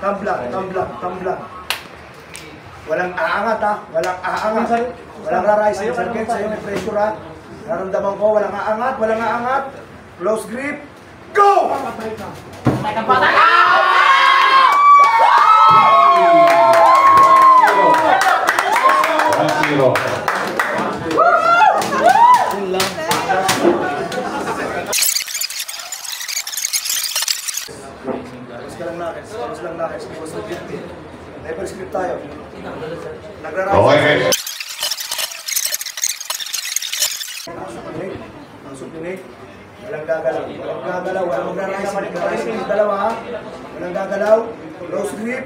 Tambla, tambla, tambla. Walang aangat ha, walang aangat. Walang ra-rising circuit, sa'yo may pressure ha. Naramdaman ko, walang aangat, walang aangat. Close grip, go! One zero. Tapos ka lang natin, tapos lang natin, tapos lang natin. Never script tayo. Nagra-rising. Okay. Supinate. Ang supinate. Walang gagalaw. Walang gagalaw. Walang magra-rising. Magra-rising yung dalawa. Walang gagalaw. Close grip.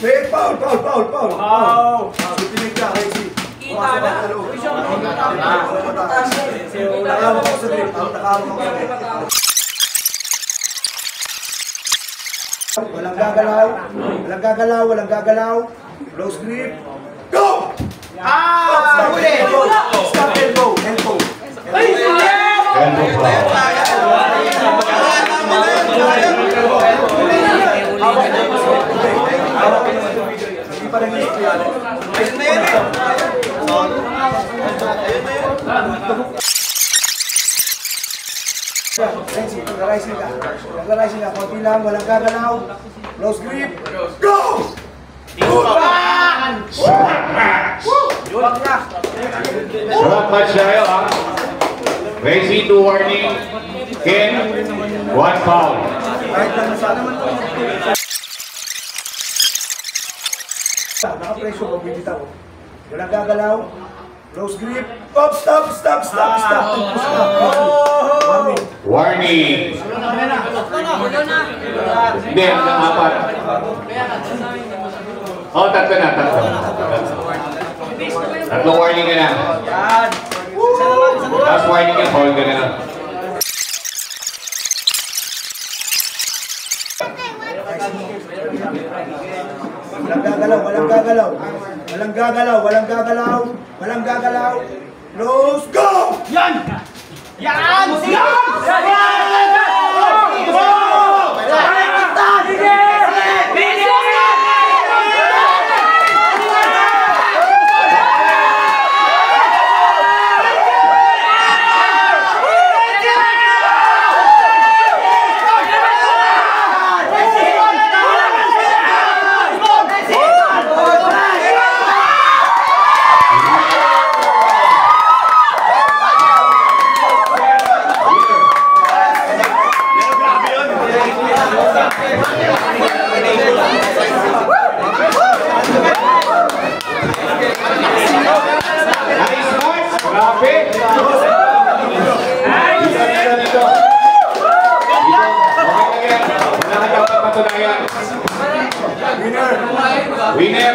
Wait, foul, foul, foul, foul. Foul. Supinate ka, Rexy. Kita na. Nakawak ako sa grip. Nakawak ako sa grip. Walang gagalaw. Walang gagalaw. Walang gagalaw. Close grip. Go! Ah! Stop elbow. Stop elbow. Elbow. Elbow foul. Hindi pa rin gusto yan. Ayun na yun eh. Sensi, nag-rising ka. Nag-rising ka. Konti lang, walang gagalaw. Close grip. Go! Short match tayo ha. Racy, two warning. Ken, one foul. Kahit lang nasa naman to. Naka-pressure ko, bibitaw. Walang gagalaw. Close grip. Stop, stop, stop, stop, stop. Stop. Warning. Warning. Hindi, ang apat. Oh, tatlo na, tatlo. Tatlo warning ka na. Last warning ka, foul ka na. Walang gagalaw, walang gagalaw. Walang gagalaw, walang gagalaw. Walang gagalaw. Close, go! Winner!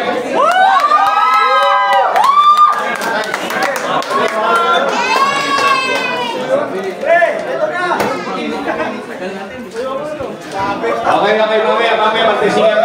Okay, okay, mamaya, mamaya, magtisingan